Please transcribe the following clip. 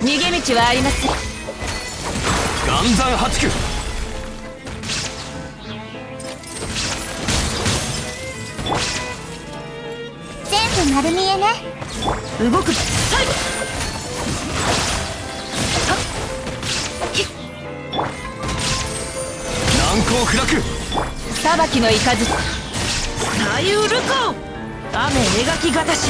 逃げ道はありません。岩山八九全部丸見えね。動く。最後難攻不落。裁きの雷。左右ルコ雨描きがたし